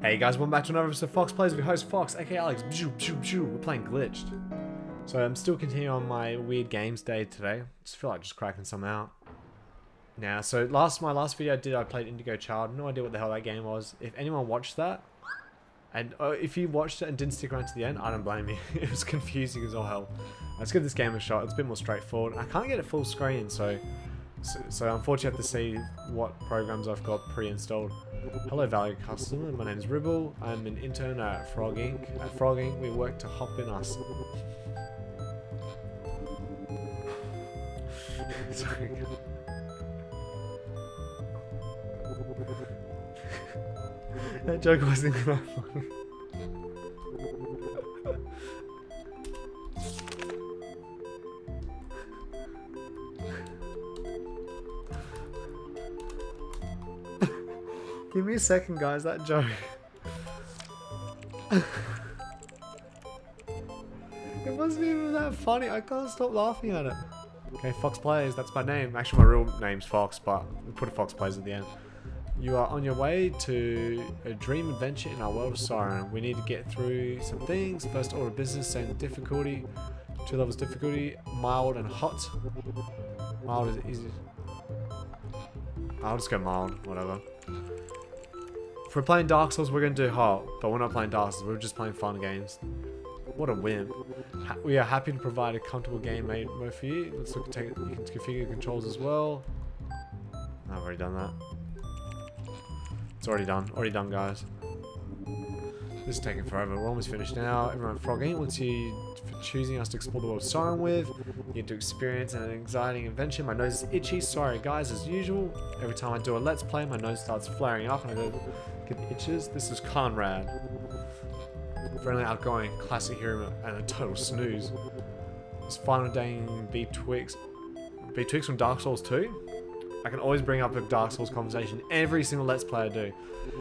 Hey guys, welcome back to another episode of Fox Plays with host Fox, aka Alex. We're playing Glitched. So I'm still continuing on my weird games day today. Just feel like just cracking some out. Now, so last my last video I did, I played Indigo Child. No idea what the hell that game was. If anyone watched that, and uh, if you watched it and didn't stick around to the end, I don't blame you. it was confusing as all hell. Let's give this game a shot. It's a bit more straightforward. I can't get it full screen, so so, so unfortunately I have to see what programs I've got pre-installed. Hello valued customer, my name is Ribble. I'm an intern at Frog Inc. At Frog Inc. we work to hop in us. Sorry. that joke wasn't that Give me a second, guys. That joke. it wasn't even that funny. I can't stop laughing at it. Okay, Fox Plays. That's my name. Actually, my real name's Fox, but we put a Fox Plays at the end. You are on your way to a dream adventure in our world of Soren. We need to get through some things. First order of business and difficulty. Two levels difficulty. Mild and hot. Mild is easy. I'll just go mild. Whatever. If we're playing Dark Souls, we're going to do hard, but we're not playing Dark Souls, we're just playing fun games. What a win. Ha we are happy to provide a comfortable game made for you. Let's look at you can configure controls as well. I've already done that. It's already done. Already done, guys. This is taking forever. We're almost finished now. Everyone frogging. Once you for choosing us to explore the world of Soren with. You get to experience an exciting adventure. My nose is itchy. Sorry, guys, as usual. Every time I do a let's play, my nose starts flaring up and I go itches. This is Conrad. Friendly, outgoing, classic hero, and a total snooze. This final dang Betwixt. B Twix from Dark Souls 2? I can always bring up a Dark Souls conversation every single Let's Play I do.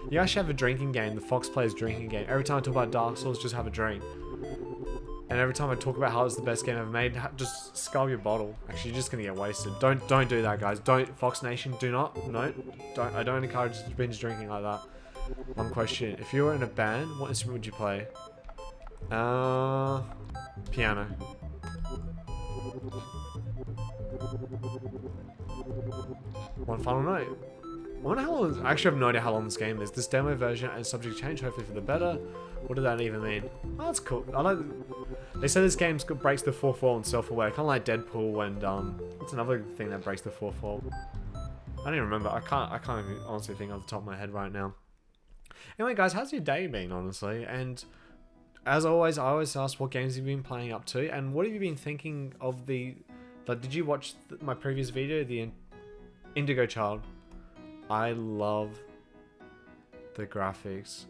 You actually have a drinking game, the Fox Players drinking game. Every time I talk about Dark Souls, just have a drink. And every time I talk about how it's the best game I've ever made, just scull your bottle. Actually, you're just gonna get wasted. Don't don't do that, guys. Don't Fox Nation. Do not. No. Don't. I don't encourage binge drinking like that. One question: If you were in a band, what instrument would you play? Uh, piano. One final note. I wonder how long. I actually have no idea how long this game is. This demo version and subject change, hopefully for the better. What does that even mean? Oh, that's cool. I like. They say this game breaks the fourth wall and self-aware, kind of like Deadpool and um. What's another thing that breaks the fourth wall? I don't even remember. I can't. I can't honestly think off the top of my head right now. Anyway, guys, how's your day been, honestly? And as always, I always ask what games you've been playing up to, and what have you been thinking of the. Like, did you watch my previous video, the Indigo Child? I love the graphics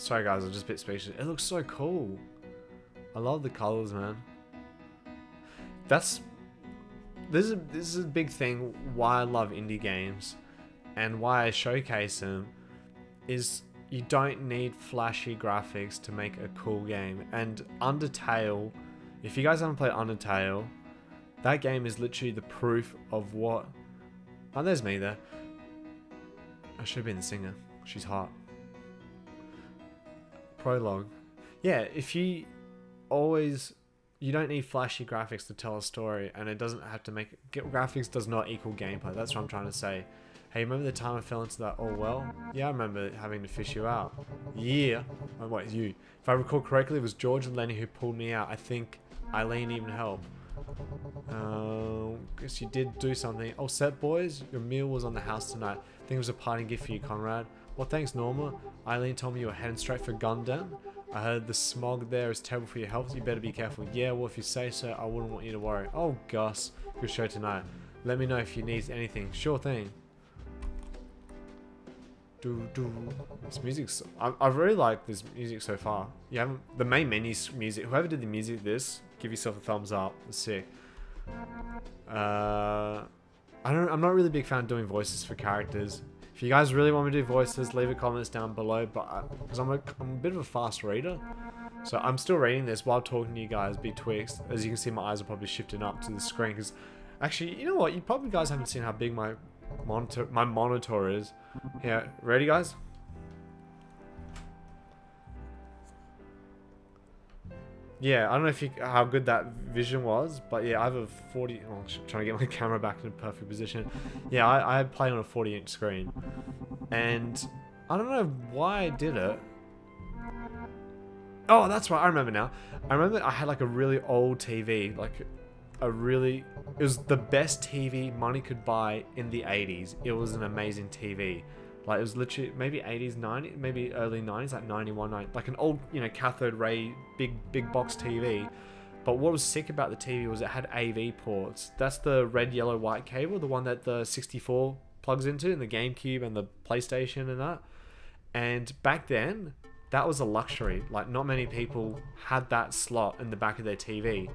Sorry guys, I'm just a bit speechless. It looks so cool. I love the colors, man. That's this is this is a big thing why I love indie games and why I showcase them is you don't need flashy graphics to make a cool game. And Undertale, if you guys haven't played Undertale, that game is literally the proof of what. Oh, there's me there. I should have been the singer. She's hot prologue. Yeah, if you always you don't need flashy graphics to tell a story, and it doesn't have to make graphics does not equal gameplay. That's what I'm trying to say. Hey, remember the time I fell into that oh well? Yeah, I remember having to fish you out. Yeah. Oh, wait, you. If I recall correctly, it was George and Lenny who pulled me out. I think Eileen even helped. Uh, guess you did do something. Oh, set boys, your meal was on the house tonight. I think it was a parting gift for you, Conrad. Well, thanks, Norma. Eileen told me you were heading straight for Gundam. I heard the smog there is terrible for your health. You better be careful. Yeah, well, if you say so, I wouldn't want you to worry. Oh, Gus. Good show tonight. Let me know if you need anything. Sure thing. Do do. This music's. I, I really like this music so far. You haven't. The main menu's music. Whoever did the music, this, give yourself a thumbs up. It's sick. Uh, I don't. I'm not really a big fan doing voices for characters. If you guys really want me to do voices, leave a comments down below. But because I'm, a, I'm a bit of a fast reader, so I'm still reading this while talking to you guys. Betwixt, as you can see, my eyes are probably shifting up to the screen. Because actually, you know what? You probably guys haven't seen how big my monitor my monitor is. Yeah, ready guys? Yeah, I don't know if you, how good that vision was, but yeah, I have a 40. Oh, I'm trying to get my camera back in a perfect position. Yeah, I, I play on a 40 inch screen, and I don't know why I did it. Oh, that's right. I remember now. I remember I had like a really old TV, like a really. It was the best TV money could buy in the 80s. It was an amazing TV. Like it was literally maybe 80s, 90s, maybe early 90s, like 91, 90, like an old, you know, cathode ray, big, big box TV. But what was sick about the TV was it had AV ports. That's the red, yellow, white cable, the one that the 64 plugs into, and the GameCube and the PlayStation and that. And back then, that was a luxury. Like not many people had that slot in the back of their TV.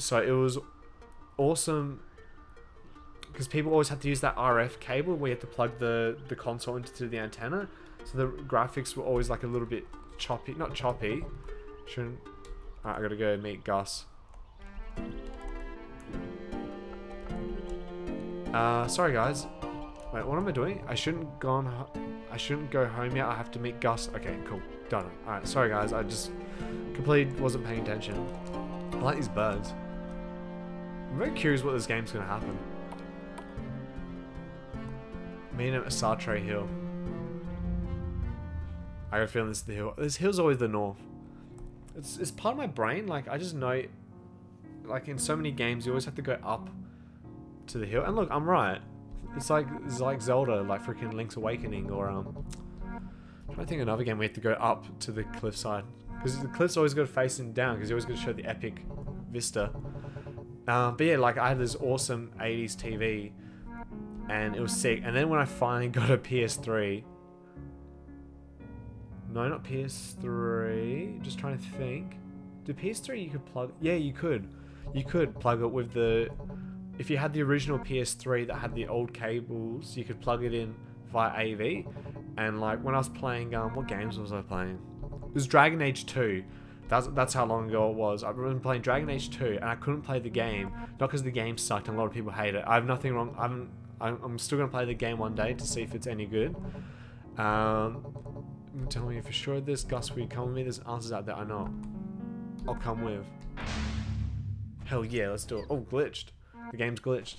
So it was awesome because people always had to use that RF cable where you had to plug the, the console into the antenna. So the graphics were always like a little bit choppy. Not choppy. Shouldn't... Alright, I gotta go meet Gus. Uh, sorry guys. Wait, what am I doing? I shouldn't go. I shouldn't go home yet. I have to meet Gus. Okay, cool. Done. Alright, sorry guys. I just completely wasn't paying attention. I like these birds. I'm very curious what this game's gonna happen. Mean at Sartre Hill. I got a feeling this is the hill. This hill's always the north. It's, it's part of my brain. Like, I just know, like, in so many games, you always have to go up to the hill. And look, I'm right. It's like, it's like Zelda, like freaking Link's Awakening, or, um, I'm trying to think another game we have to go up to the cliffside. Because the cliff's always got to face facing down, because you always to show the epic vista. Um, but yeah, like, I had this awesome 80s TV and it was sick. And then when I finally got a PS3, no, not PS3. Just trying to think. Do PS3 you could plug? Yeah, you could. You could plug it with the. If you had the original PS3 that had the old cables, you could plug it in via AV. And like when I was playing, um, what games was I playing? It was Dragon Age 2. That's that's how long ago it was. I remember playing Dragon Age 2, and I couldn't play the game, not because the game sucked and a lot of people hate it. I have nothing wrong. I haven't I'm, still going to play the game one day to see if it's any good. Um, tell me for sure this. Gus, will you come with me? There's answers out there I know. I'll come with. Hell yeah, let's do it. Oh, glitched. The game's glitched.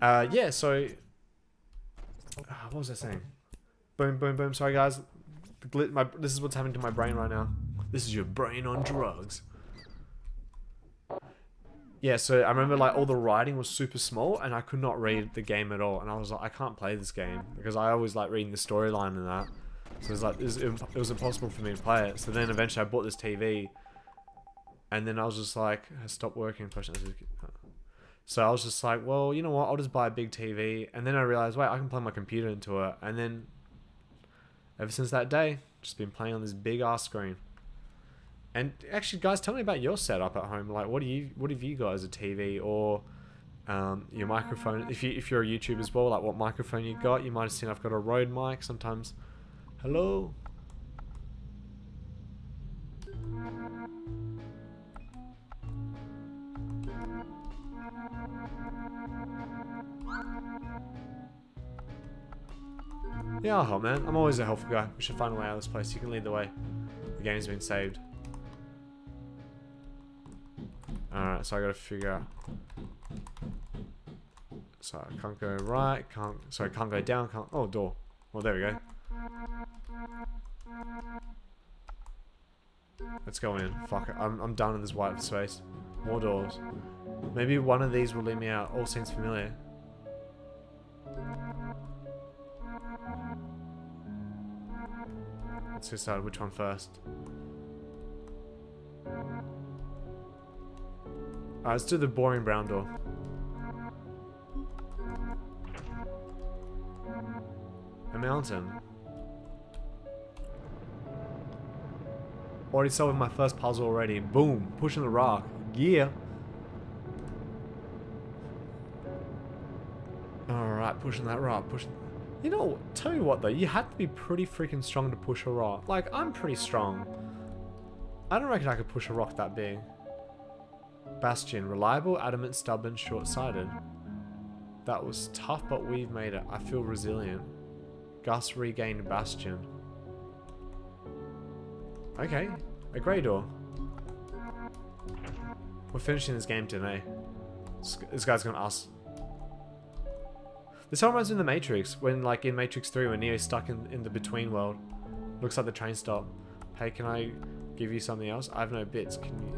Uh, yeah, so... Uh, what was I saying? Boom, boom, boom. Sorry, guys. The glit my, this is what's happening to my brain right now. This is your brain on drugs yeah, so I remember like all the writing was super small and I could not read the game at all. And I was like, I can't play this game because I always like reading the storyline and that. So it was like, it was, it was impossible for me to play it. So then eventually I bought this TV and then I was just like, I stopped working. So I was just like, well, you know what? I'll just buy a big TV. And then I realized, wait, I can plug my computer into it. And then ever since that day, just been playing on this big ass screen. And actually, guys, tell me about your setup at home. Like, what do you, what have you guys a TV or um, your microphone? If you if you're a YouTuber as well, like what microphone you got? You might have seen I've got a Rode mic. Sometimes, hello. Yeah, I'll help, man. I'm always a helpful guy. We should find a way out of this place. You can lead the way. The game's been saved. Alright, so I gotta figure out. So I can't go right, can't, sorry, can't go down, can't, oh, door. Well, there we go. Let's go in. Fuck it. I'm, I'm done in this white space. More doors. Maybe one of these will lead me out. All seems familiar. Let's decide which one first. Uh, Alright, let's do the boring brown door. A mountain. Already solving my first puzzle already. Boom. Pushing the rock. Yeah. Alright, pushing that rock. Pushing... You know, tell me what though, you have to be pretty freaking strong to push a rock. Like, I'm pretty strong. I don't reckon I could push a rock that big. Bastion. Reliable, adamant, stubborn, short-sighted. That was tough, but we've made it. I feel resilient. Gus regained Bastion. Okay, a grey door. We're finishing this game today. This, guy's gonna ask. This reminds me of the Matrix, when like in Matrix 3 when Neo's stuck in, in the between world. Looks like the train stop. Hey, can I give you something else? I have no bits, can you?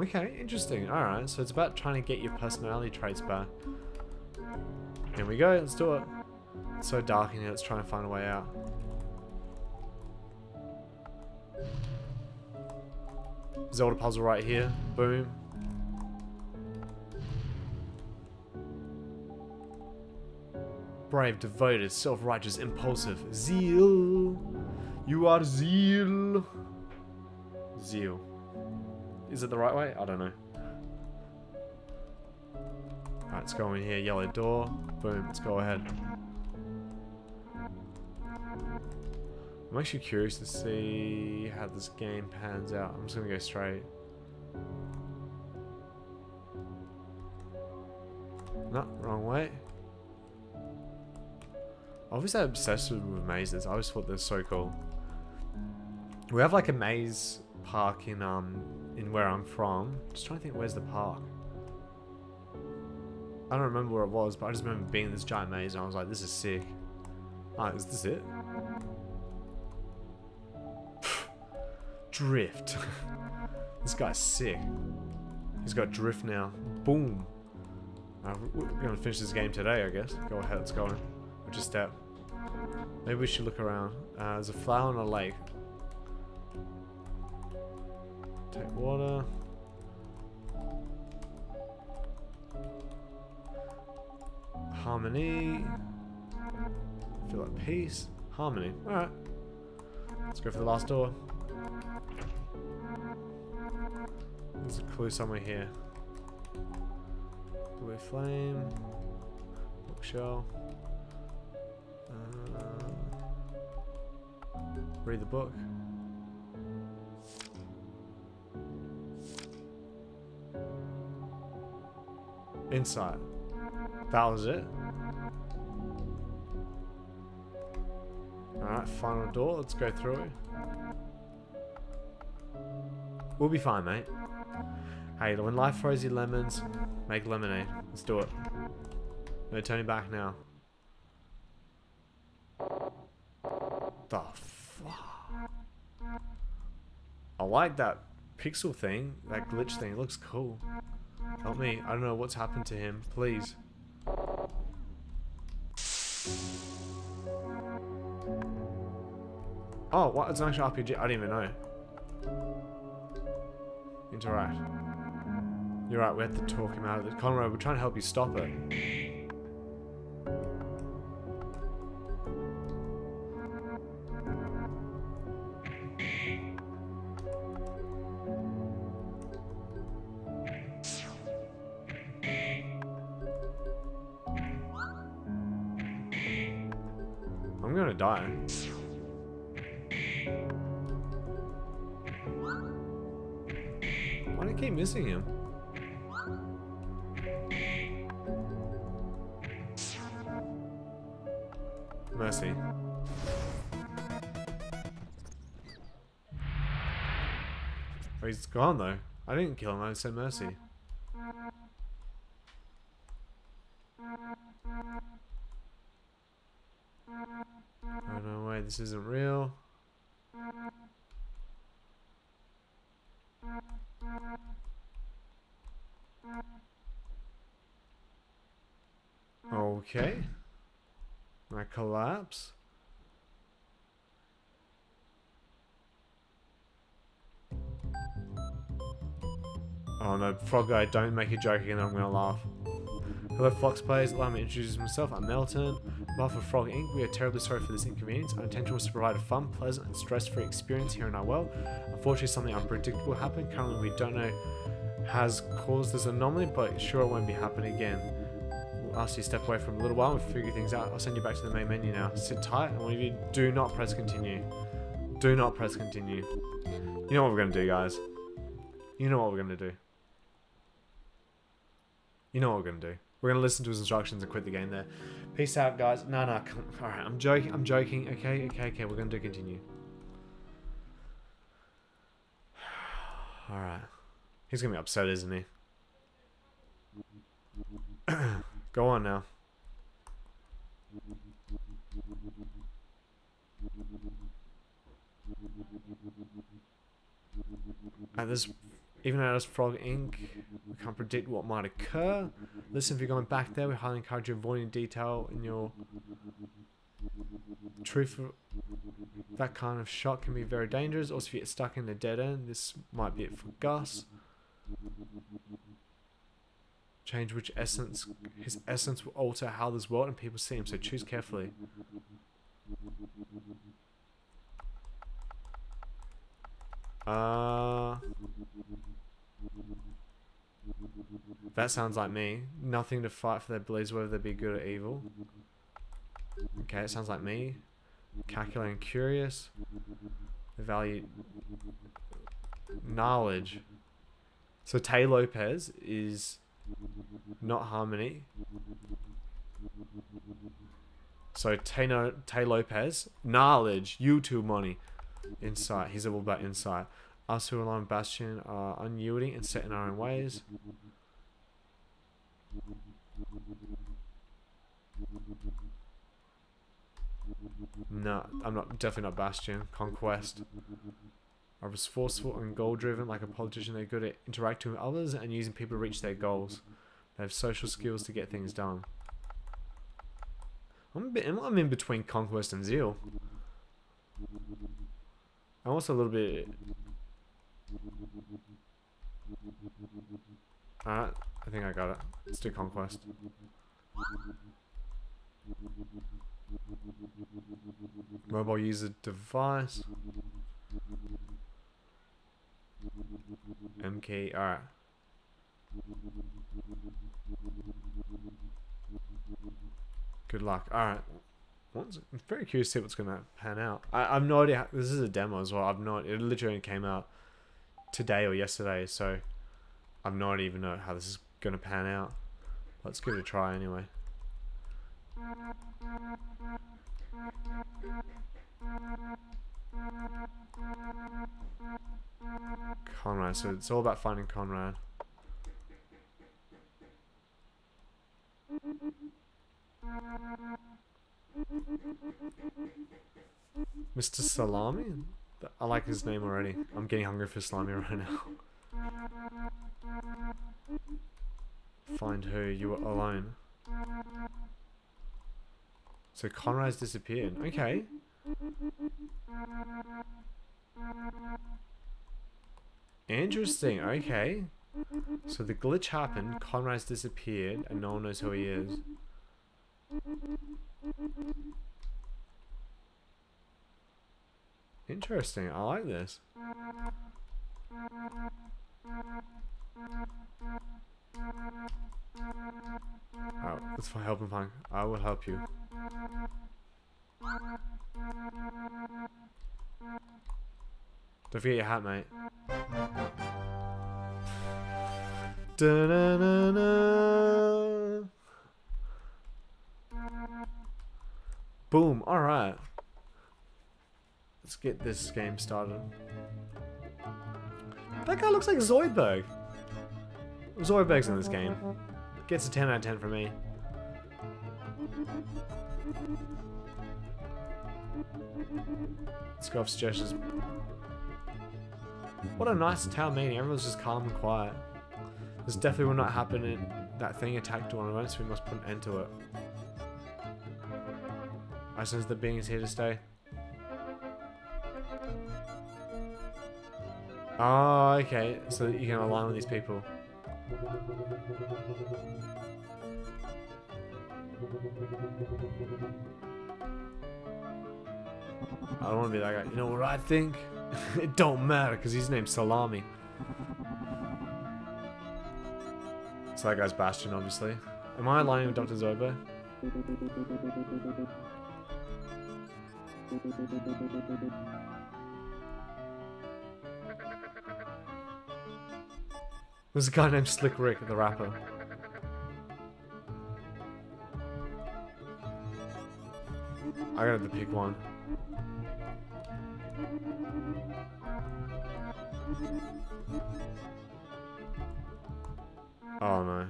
Okay, interesting. Alright, so it's about trying to get your personality traits back. Here we go, let's do it. It's so dark in here, let's try and find a way out. Zelda puzzle right here. Boom. Brave, devoted, self-righteous, impulsive. Zeal. You are zeal. Zeal. Is it the right way? I don't know. Alright, let's go in here. Yellow door. Boom, let's go ahead. I'm actually curious to see how this game pans out. I'm just gonna go straight. No, wrong way. Obviously I'm obsessed with mazes. I always thought they're so cool. We have like a maze park in um in where I'm from. Just trying to think where's the park. I don't remember where it was, but I just remember being in this giant maze and I was like, this is sick. Ah, is this it? drift. this guy's sick. He's got drift now. Boom. We're gonna finish this game today, I guess. Go ahead, let's go. Which is step. Maybe we should look around. Uh, there's a flower on a lake. Take water. Harmony. Feel like peace. Harmony. Alright. Let's go for the last door. There's a clue somewhere here. Blue flame. Bookshelf. Uh, read the book. Insight. That was it. Alright, final door. Let's go through it. We'll be fine, mate. Hey, when life throws you lemons, make lemonade. Let's do it. No turning back now. The fuck? I like that pixel thing, that glitch thing. It looks cool. Help me. I don't know what's happened to him. Please. Oh, what? It's an actual RPG. I didn't even know. Interact. You're right, we have to talk him out of this. Conrad, we're trying to help you stop it. Why do I keep missing him? Mercy. Oh, he's gone though. I didn't kill him, I said mercy. Oh no way, this isn't real. Collapse. Oh no, Frog Guy, don't make a joke again, I'm gonna laugh. Hello Fox players, allow me to introduce myself, I'm Melton. On of Frog Inc., we are terribly sorry for this inconvenience. Our intention was to provide a fun, pleasant and stress-free experience here in our world. Unfortunately, something unpredictable happened. Currently, we don't know has caused this anomaly, but sure it won't be happening again. Ask you to step away for a little while and figure things out. I'll send you back to the main menu now. Sit tight, and one of you do not press continue. Do not press continue. You know what we're going to do, guys. You know what we're going to do. You know what we're going to do. We're going to listen to his instructions and quit the game there. Peace out, guys. No, no, come, all right. I'm joking. I'm joking. Okay, okay, okay. We're going to do continue. All right. He's going to be upset, isn't he? Go on now. At this, even at this Frog Inc., we can't predict what might occur. Listen, if you're going back there, we highly encourage you avoiding detail in your truth. That kind of shot can be very dangerous. Also, if you get stuck in a dead end, this might be it for Gus. Change which essence, his essence will alter how this world and people see him, so choose carefully. Uh, that sounds like me. Nothing to fight for their beliefs, whether they be good or evil. Okay, it sounds like me. Calculating curious. The value knowledge. So Tai Lopez is not harmony. So Tayno, Tai Lopez, knowledge, YouTube money, insight. He's all about insight. Us who rely on Bastion are unyielding and set in our own ways. No, I'm not definitely not Bastion. Conquest. I was forceful and goal driven like a politician. They're good at interacting with others and using people to reach their goals. Have social skills to get things done. I'm, a bit, I'm in between Conquest and Zeal. I'm also a little bit... Alright, I think I got it. Let's do Conquest. Mobile user device. MK, alright. Good luck. Alright. I'm very curious to see what's going to pan out. I, I've no idea. How, this is a demo as well. I've not. It literally came out today or yesterday, so I've not even know how this is going to pan out. Let's give it a try anyway. Conrad, so it's all about finding Conrad. Mr. Salami? I like his name already. I'm getting hungry for salami right now. Find her, You were alone. So Conrad's disappeared. Okay. Interesting, okay. So the glitch happened, Conrad's disappeared, and no one knows who he is. Interesting, I like this. Oh, that's fine, help him find. I will help you. Don't forget your hat, mate. Da -na -na -na. Boom, alright. Let's get this game started. That guy looks like Zoidberg. Zoidberg's in this game. Gets a 10 out of 10 for me. Let's go off suggestions. What a nice town meeting. Everyone's just calm and quiet. This definitely will not happen in that thing attacked one of us. We must put an end to it. I sense the being is here to stay. Oh, okay. So you can align with these people. I don't want to be that guy. You know what I think? it don't matter because his name's Salami. So that guy's Bastion, obviously. Am I aligning with Dr. Zobo? There's a guy named Slick Rick, the rapper. I gotta pick one. Oh no.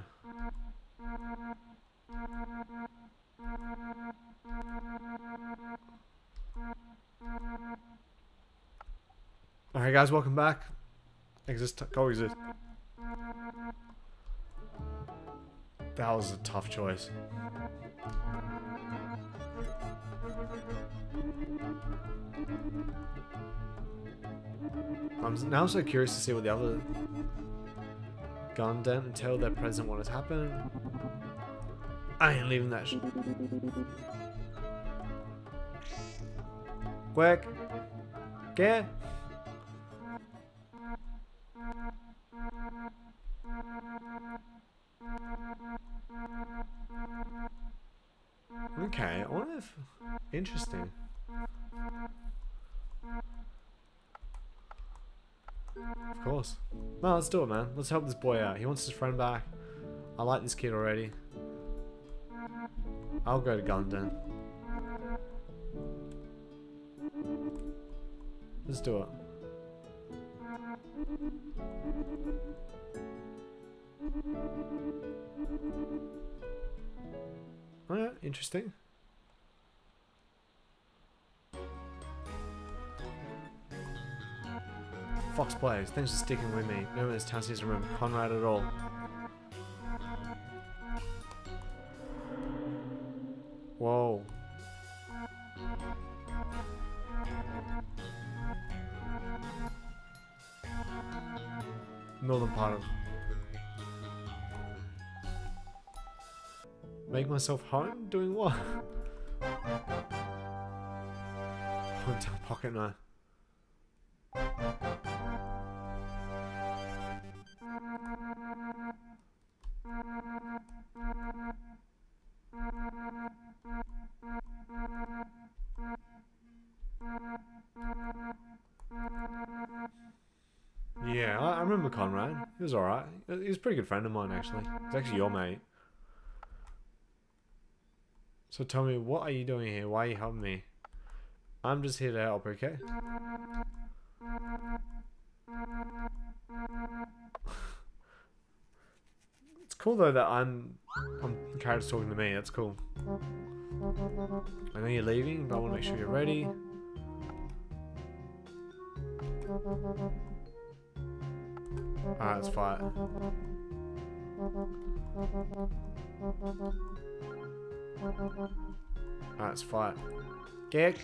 Guys, welcome back. Exist coexist. That was a tough choice. I'm now so curious to see what the other gun den and tell their president what has happened. I ain't leaving that shit. Quick! Get! If... Interesting. Of course. No, let's do it, man. Let's help this boy out. He wants his friend back. I like this kid already. I'll go to Gundan. Let's do it. Oh yeah, interesting. Fox Players, thanks for sticking with me. No one in this town seems to remember Conrad at all. Whoa. Northern part of... Make myself home? Doing what? Hometown pocket knife. I, remember Conrad. He was alright. He was a pretty good friend of mine, actually. He's actually your mate. So tell me, what are you doing here? Why are you helping me? I'm just here to help, okay? it's cool though that I'm, I'm the character's talking to me. That's cool. I know you're leaving, but I want to make sure you're ready. Alright, let's fight. Alright, let's fight. Gag.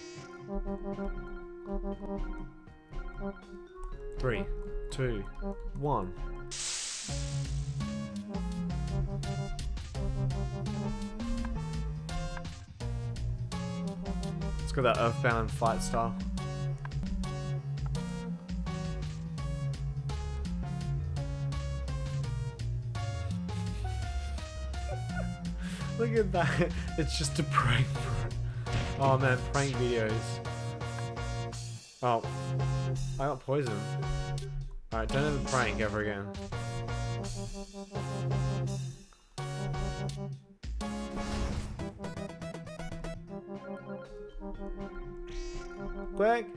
Three, two, one. Let's go that Earthbound fight style. At that. It's just a prank. Oh man, prank videos. Oh. I got poisoned. Alright, don't ever prank ever again. Quick!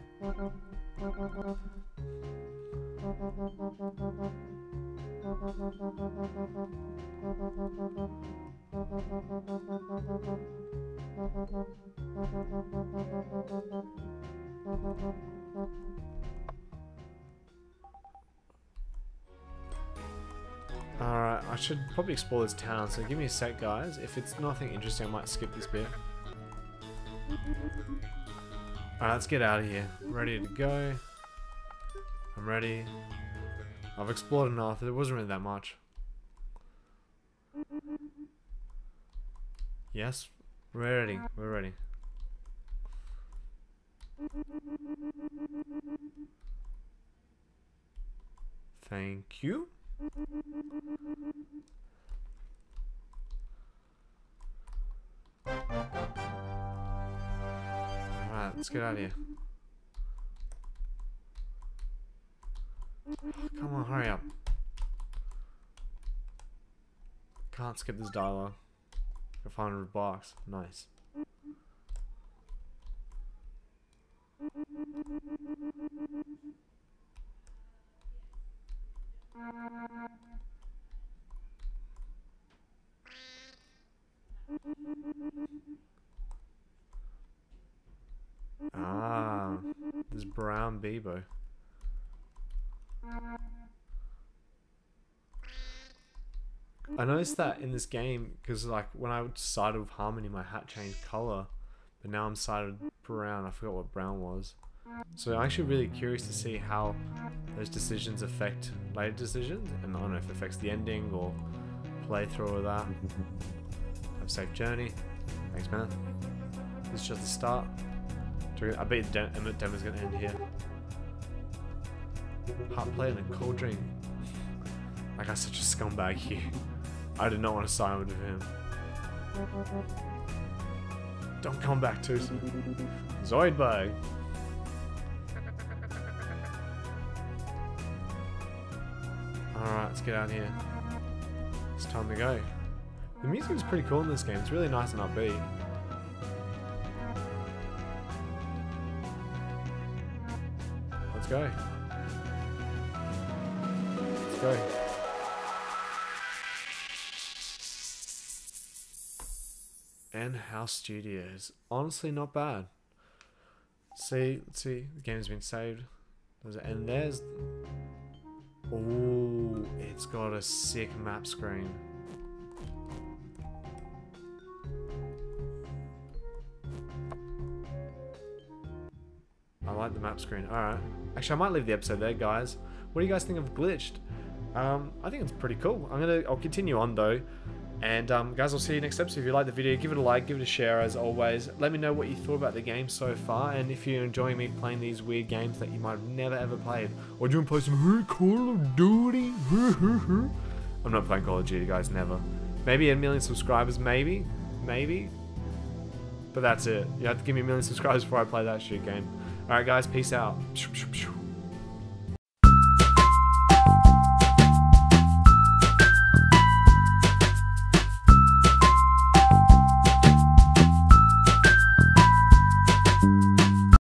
Alright, I should probably explore this town, so give me a sec guys. If it's nothing interesting, I might skip this bit. Alright, let's get out of here. I'm Ready to go. I'm ready. I've explored enough. There wasn't really that much. Yes, we're ready. We're ready. Thank you. Alright, let's get out of here. Come on, hurry up. Can't skip this dialogue. For 500 bucks. Nice. Ah, this brown Bebo. I noticed that in this game because like when I sided with Harmony, my hat changed color, but now I'm sided brown. I forgot what brown was. So I'm actually really curious to see how those decisions affect later decisions, and I don't know if it affects the ending or playthrough of that. Have a safe journey. Thanks, man. This is just the start. I bet Den Emmett Demon's gonna end here. Hot play and a cold drink. I got such a scumbag here. I did not want to sign with him. Don't come back too soon. Zoidbug. Alright, let's get out of here. It's time to go. The music is pretty cool in this game. It's really nice and upbeat. Let's go. Let's go. House Studios. Honestly, not bad. See, see. The game's been saved. And there's. Oh, it's got a sick map screen. I like the map screen. Alright. Actually, I might leave the episode there, guys. What do you guys think of Glitched? Um, I think it's pretty cool. I'm gonna, I'll continue on though. And um, guys, I'll see you next episode. If you like the video, give it a like, give it a share as always. Let me know what you thought about the game so far, and if you're enjoying me playing these weird games that you might have never ever played. Or do you want to play some Call of Duty? I'm not playing Call of Duty, guys, never. Maybe a million subscribers, maybe, maybe. But that's it. You have to give me a million subscribers before I play that shit game. Alright guys, peace out.